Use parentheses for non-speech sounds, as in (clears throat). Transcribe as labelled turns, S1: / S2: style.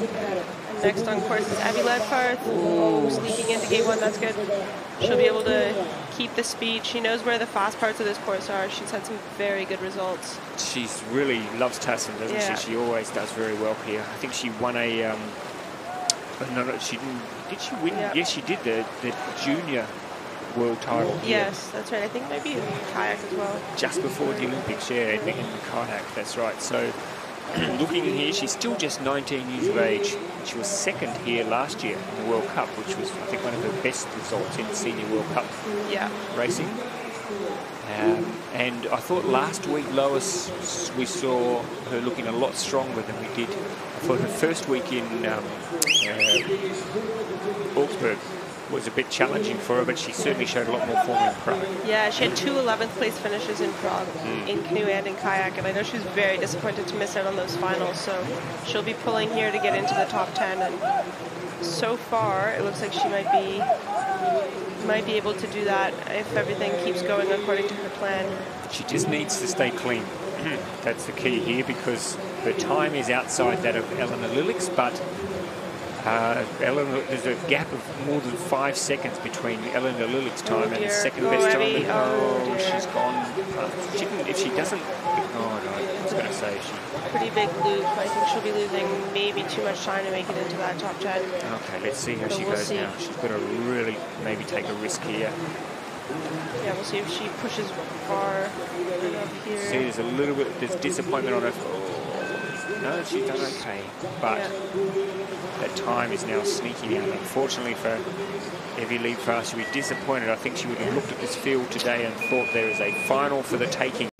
S1: And next on course is Evy Leibfarth. Oh, sneaking into gate one, that's good. She'll be able to keep the speed. She knows where the fast parts of this course are. She's had some very good results.
S2: She really loves Tacen, doesn't
S1: Yeah.
S2: she? She always does very well here. I think she won a. Um, oh, no, no, she didn't. Did she win?
S1: Yeah.
S2: Yes, she did the the junior world title. here
S1: Yes, that's right. I think maybe in kayak as well.
S2: Just before the Olympics, yeah, in, in kayak. That's right. So. (clears throat) Looking here, she's still just 19 years of age. She was second here last year in the World Cup, which was, I think, one of her best results in Senior World Cup
S1: Yeah.
S2: racing. Um, and I thought last week, Lois, we saw her looking a lot stronger than we did. I thought her first week in um, uh, Augsburg was a bit challenging for her, but she certainly showed a lot more form in Prague.
S1: Yeah, she had two 11th place finishes in Prague,
S2: Mm.
S1: in canoe and in kayak, and I know she was very disappointed to miss out on those finals, so she'll be pulling here to get into the top 10, and so far, it looks like she might be might be able to do that if everything keeps going according to her plan.
S2: She just needs to stay clean. (clears throat) That's the key here because her time is outside that of Eleanor Lilik's, but uh, Eleanor, there's a gap of more than five seconds between Eleanor Lilik's time and the second best time. And-
S1: Oh,
S2: oh, she's gone. Uh, she can, if she doesn't, oh no, I was going to say she.
S1: Pretty big loop. I think she'll be losing maybe too much time to make it into that top 10.
S2: Okay, let's see how
S1: But
S2: she
S1: we'll
S2: goes
S1: see.
S2: now. She's got to really maybe take a risk here.
S1: Yeah, we'll see if she pushes far enough here.
S2: See, there's a little bit, there's disappointment on her. No, she's done okay, but.
S1: Yeah.
S2: that time is now sneaking out. Unfortunately for Evy Leibfarth, she'll be disappointed. I think she would have looked at this field today and thought there is a final for the taking.